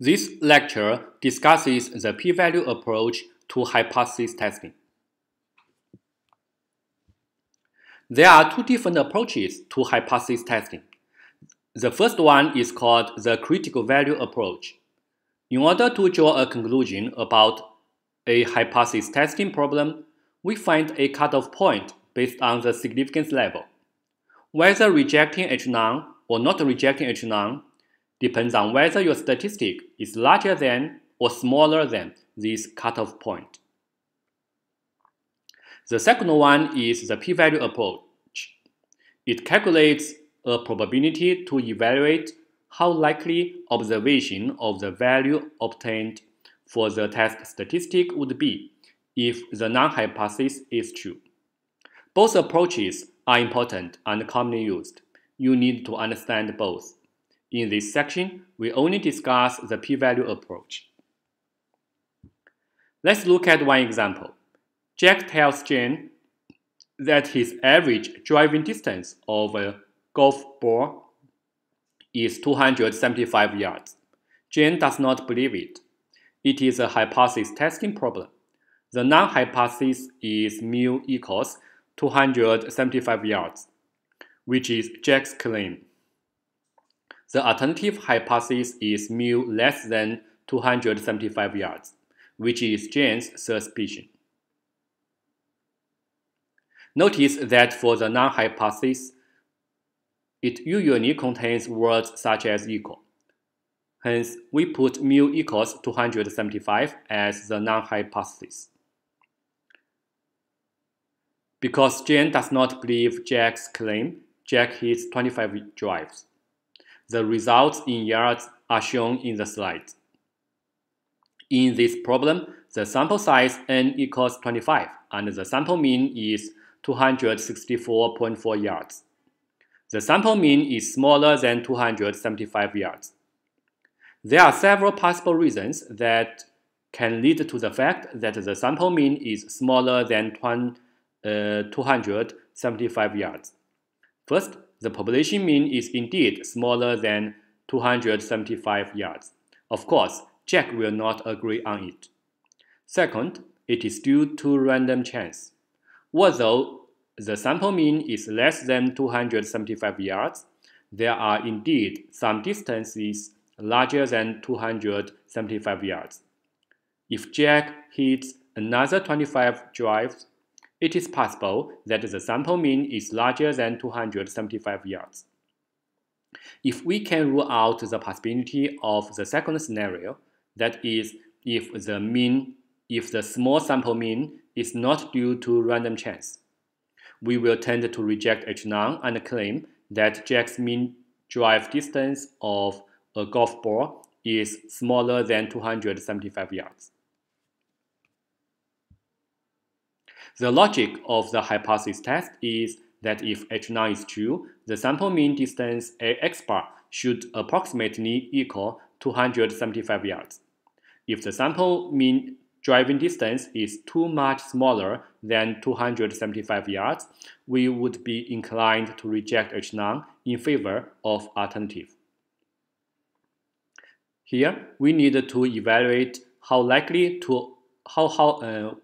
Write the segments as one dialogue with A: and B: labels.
A: This lecture discusses the p-value approach to hypothesis testing. There are two different approaches to hypothesis testing. The first one is called the critical value approach. In order to draw a conclusion about a hypothesis testing problem, we find a cutoff point based on the significance level. Whether rejecting H non or not rejecting H non depends on whether your statistic is larger than or smaller than this cutoff point. The second one is the p-value approach. It calculates a probability to evaluate how likely observation of the value obtained for the test statistic would be if the null hypothesis is true. Both approaches are important and commonly used. You need to understand both. In this section, we only discuss the p-value approach. Let's look at one example. Jack tells Jane that his average driving distance of a golf ball is 275 yards. Jane does not believe it. It is a hypothesis testing problem. The null hypothesis is mu equals 275 yards, which is Jack's claim. The alternative hypothesis is mu less than 275 yards, which is Jane's suspicion. Notice that for the null hypothesis, it usually contains words such as equal. Hence, we put mu equals 275 as the null hypothesis. Because Jane does not believe Jack's claim, Jack hits 25 drives. The results in yards are shown in the slide. In this problem, the sample size n equals 25 and the sample mean is 264.4 yards. The sample mean is smaller than 275 yards. There are several possible reasons that can lead to the fact that the sample mean is smaller than 275 uh, yards. First, the population mean is indeed smaller than 275 yards. Of course, Jack will not agree on it. Second, it is due to random chance. Although the sample mean is less than 275 yards, there are indeed some distances larger than 275 yards. If Jack hits another 25 drives, it is possible that the sample mean is larger than 275 yards. If we can rule out the possibility of the second scenario, that is, if the mean, if the small sample mean is not due to random chance, we will tend to reject H non and claim that Jack's mean drive distance of a golf ball is smaller than 275 yards. The logic of the hypothesis test is that if H0 is true, the sample mean distance x bar should approximately equal 275 yards. If the sample mean driving distance is too much smaller than 275 yards, we would be inclined to reject H0 in favor of alternative. Here, we need to evaluate how likely to how how uh,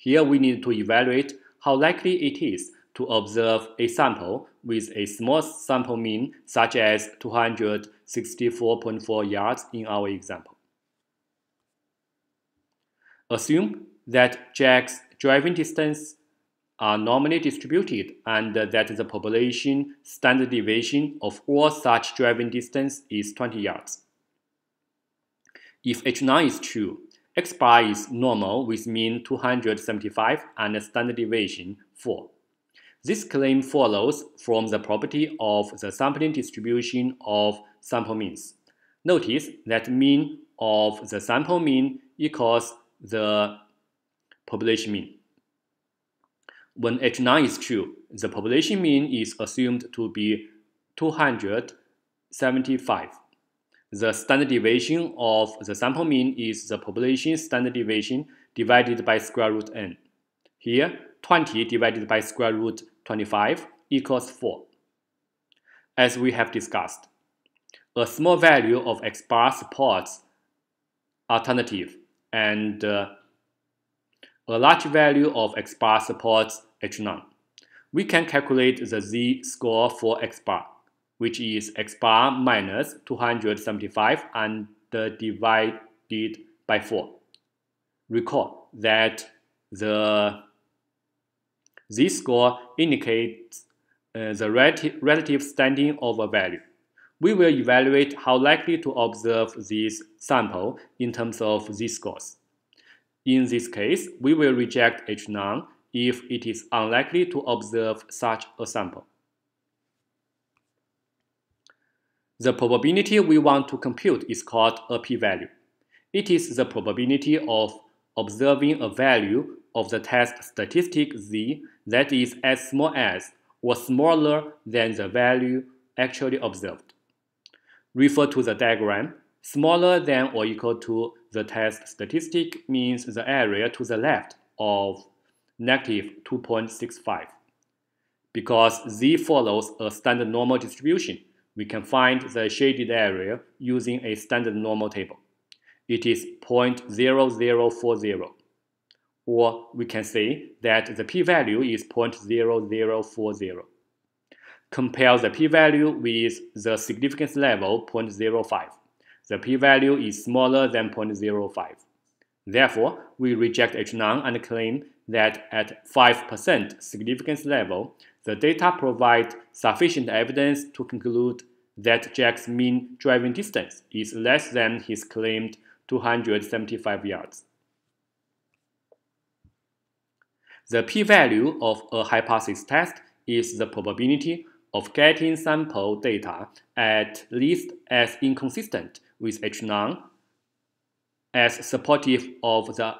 A: here we need to evaluate how likely it is to observe a sample with a small sample mean such as 264.4 yards in our example. Assume that Jack's driving distance are normally distributed and that the population standard deviation of all such driving distance is 20 yards. If H0 is true, X bar is normal with mean 275 and standard deviation 4. This claim follows from the property of the sampling distribution of sample means. Notice that mean of the sample mean equals the population mean. When H0 is true, the population mean is assumed to be 275. The standard deviation of the sample mean is the population standard deviation divided by square root n. Here, 20 divided by square root 25 equals 4. As we have discussed, a small value of x bar supports alternative and uh, a large value of x bar supports h norm. We can calculate the z-score for x bar, which is x bar minus 275 and divided by 4. Recall that the z-score indicates uh, the relative, relative standing of a value. We will evaluate how likely to observe this sample in terms of z-scores. In this case, we will reject H norm if it is unlikely to observe such a sample. The probability we want to compute is called a p-value. It is the probability of observing a value of the test statistic z that is as small as or smaller than the value actually observed. Refer to the diagram. Smaller than or equal to the test statistic means the area to the left of negative 2.65. Because z follows a standard normal distribution, we can find the shaded area using a standard normal table. It is 0.0040. Or we can say that the p-value is 0.0040. Compare the p-value with the significance level 0.05. The p-value is smaller than 0.05. Therefore, we reject H norm and claim that at 5% significance level, the data provide sufficient evidence to conclude that Jack's mean driving distance is less than his claimed 275 yards. The p-value of a hypothesis test is the probability of getting sample data at least as inconsistent with H norm as supportive of the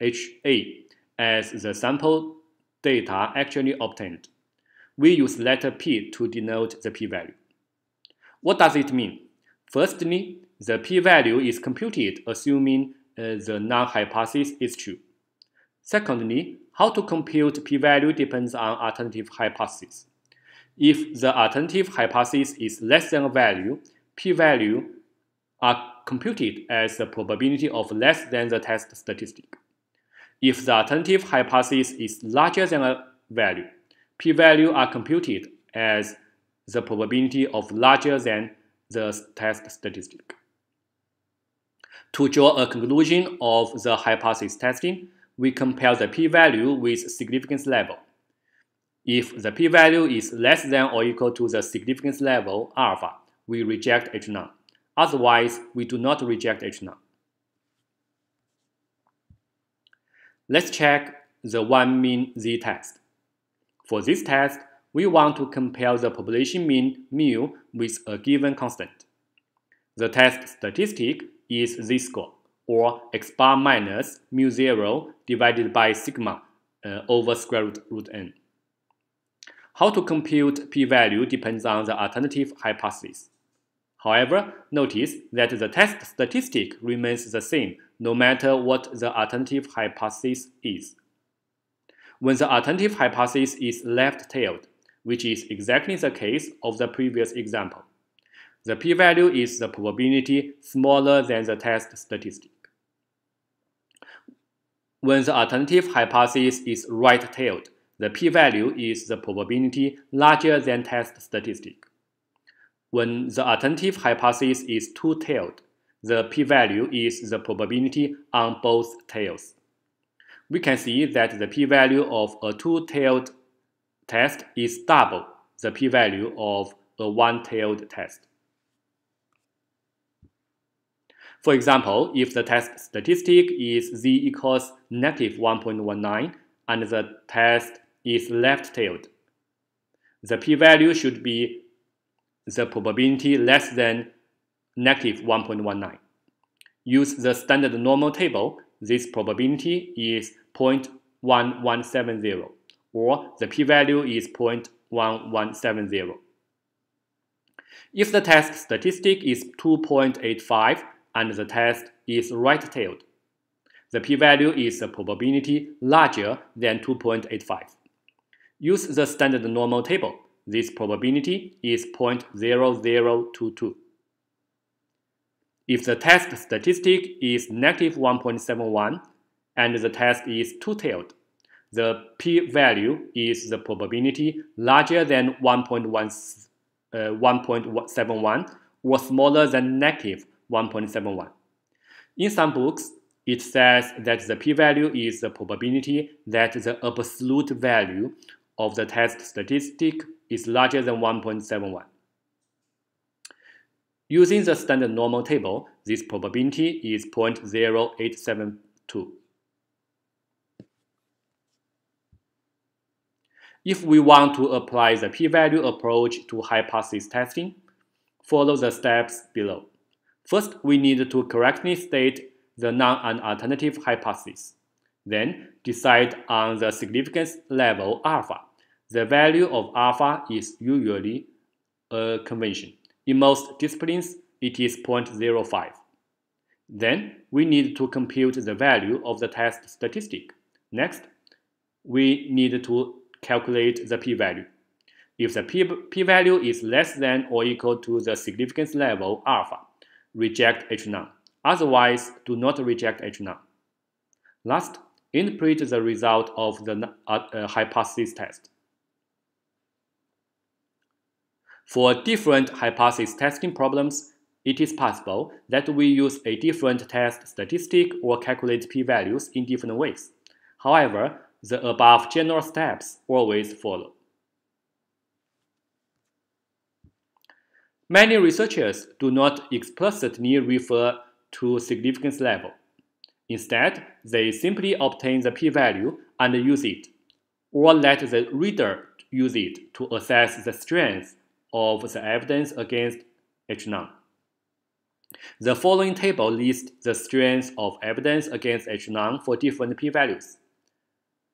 A: HA as the sample data actually obtained. We use letter p to denote the p-value. What does it mean? Firstly, the p-value is computed assuming uh, the null hypothesis is true. Secondly, how to compute p-value depends on alternative hypothesis. If the alternative hypothesis is less than a value, p-value are computed as the probability of less than the test statistic. If the alternative hypothesis is larger than a value, p-value are computed as the probability of larger than the test statistic. To draw a conclusion of the hypothesis testing, we compare the p-value with significance level. If the p-value is less than or equal to the significance level alpha, we reject H0. Otherwise, we do not reject H0. Let's check the one mean z test. For this test, we want to compare the population mean mu with a given constant. The test statistic is z-score, or x bar minus mu 0 divided by sigma uh, over square root, root n. How to compute p-value depends on the alternative hypothesis. However, notice that the test statistic remains the same no matter what the alternative hypothesis is. When the alternative hypothesis is left-tailed, which is exactly the case of the previous example, the p-value is the probability smaller than the test statistic. When the alternative hypothesis is right-tailed, the p-value is the probability larger than test statistic. When the alternative hypothesis is two-tailed, the p-value is the probability on both tails. We can see that the p-value of a two-tailed test is double the p-value of a one-tailed test. For example, if the test statistic is z equals negative 1.19 and the test is left-tailed, the p-value should be the probability less than negative 1.19. Use the standard normal table, this probability is 0.1170 or the p-value is 0.1170. If the test statistic is 2.85 and the test is right-tailed, the p-value is a probability larger than 2.85. Use the standard normal table. This probability is 0.0022. if the test statistic is negative 1.71 and the test is two-tailed, the p-value is the probability larger than 1.1, uh, 1.71 or smaller than negative 1.71. In some books, it says that the p-value is the probability that the absolute value of the test statistic is larger than 1.71. Using the standard normal table, this probability is 0.0872. If we want to apply the p-value approach to hypothesis testing, follow the steps below. First, we need to correctly state the null and alternative hypothesis. Then, decide on the significance level alpha. The value of alpha is usually a convention. In most disciplines, it is 0.05. Then, we need to compute the value of the test statistic. Next, we need to calculate the p-value. If the p-value is less than or equal to the significance level alpha, reject H none. Otherwise, do not reject H none. Last, interpret the result of the uh, uh, hypothesis test. For different hypothesis testing problems, it is possible that we use a different test statistic or calculate p-values in different ways. However, the above general steps always follow. Many researchers do not explicitly refer to significance level. Instead, they simply obtain the p-value and use it, or let the reader use it to assess the strength of the evidence against H none. The following table lists the strength of evidence against H none for different p-values.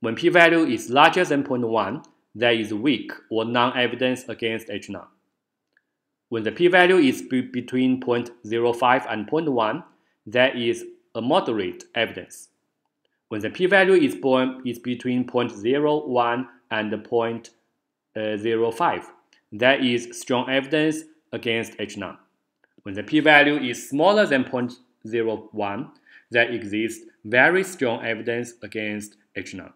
A: When p-value is larger than 0.1, there is weak or non-evidence against H none. When the p-value is be between 0.05 and 0.1, there is a moderate evidence. When the p-value is, is between 0.01 and uh, 0.05, there is strong evidence against H none. When the p-value is smaller than 0.01, there exists very strong evidence against H none.